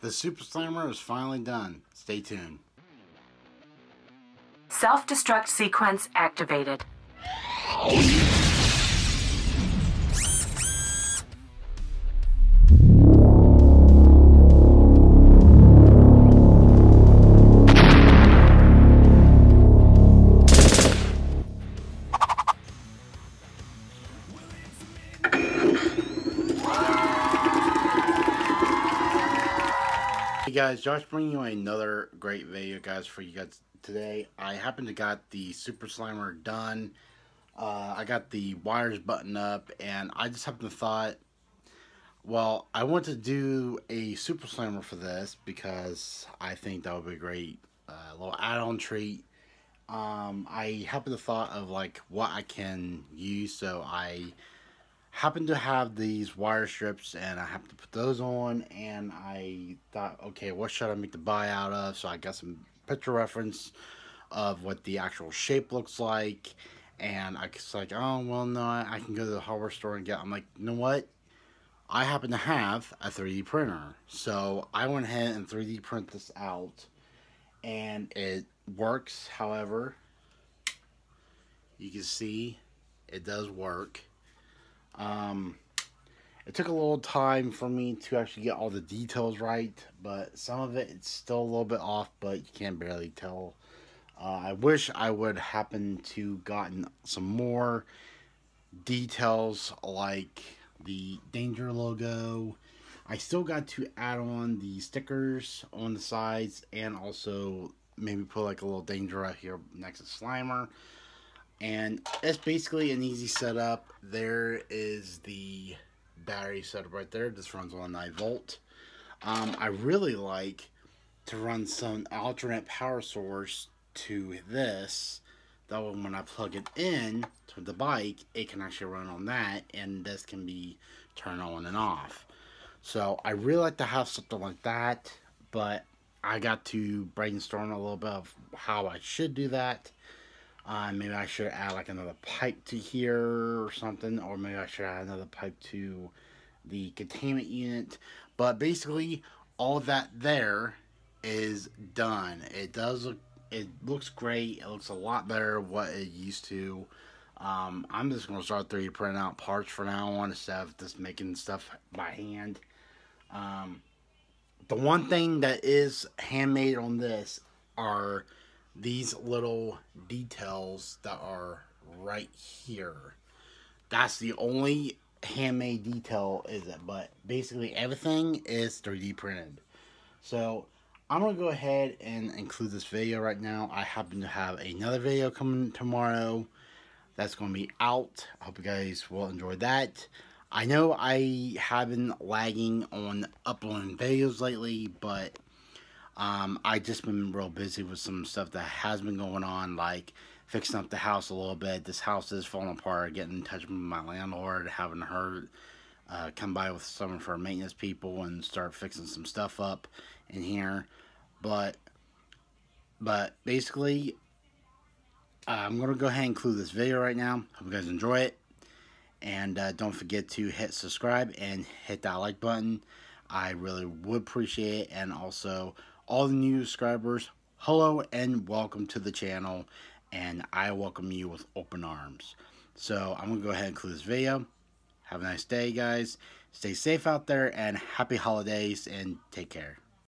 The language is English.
The Super Slammer is finally done. Stay tuned. Self-destruct sequence activated. Hey guys, Josh bringing you another great video guys for you guys today. I happen to got the Super Slammer done. Uh, I got the wires buttoned up and I just happened to thought, well, I want to do a Super Slammer for this because I think that would be a great uh, little add-on treat. Um, I happen to thought of like what I can use so I happen to have these wire strips and I have to put those on and I thought okay what should I make the buy out of? So I got some picture reference of what the actual shape looks like and I was like oh well no I can go to the hardware store and get I'm like you know what? I happen to have a 3D printer. So I went ahead and 3D print this out and it works. However you can see it does work um, it took a little time for me to actually get all the details right, but some of it it's still a little bit off, but you can barely tell. Uh, I wish I would happen to gotten some more details like the danger logo. I still got to add on the stickers on the sides and also maybe put like a little danger right here next to Slimer and it's basically an easy setup. There is the battery setup right there. This runs on a 9 volt. Um, I really like to run some alternate power source to this. That way when I plug it in to the bike it can actually run on that and this can be turned on and off. So I really like to have something like that but I got to brainstorm a little bit of how I should do that uh, maybe I should add like another pipe to here or something. Or maybe I should add another pipe to the containment unit. But basically, all that there is done. It does look, it looks great. It looks a lot better what it used to. Um, I'm just going to start 3D printing out parts for now on instead of just making stuff by hand. Um, the one thing that is handmade on this are these little details that are right here. That's the only handmade detail is it, but basically everything is 3D printed. So I'm going to go ahead and include this video right now. I happen to have another video coming tomorrow that's going to be out. I hope you guys will enjoy that. I know I have been lagging on uploading videos lately, but um, I just been real busy with some stuff that has been going on, like fixing up the house a little bit. This house is falling apart. Getting in touch with my landlord, having her uh, come by with some of her maintenance people and start fixing some stuff up in here. But, but basically, I'm gonna go ahead and include this video right now. Hope you guys enjoy it, and uh, don't forget to hit subscribe and hit that like button. I really would appreciate it, and also all the new subscribers, hello and welcome to the channel, and I welcome you with open arms. So I'm going to go ahead and close this video. Have a nice day, guys. Stay safe out there, and happy holidays, and take care.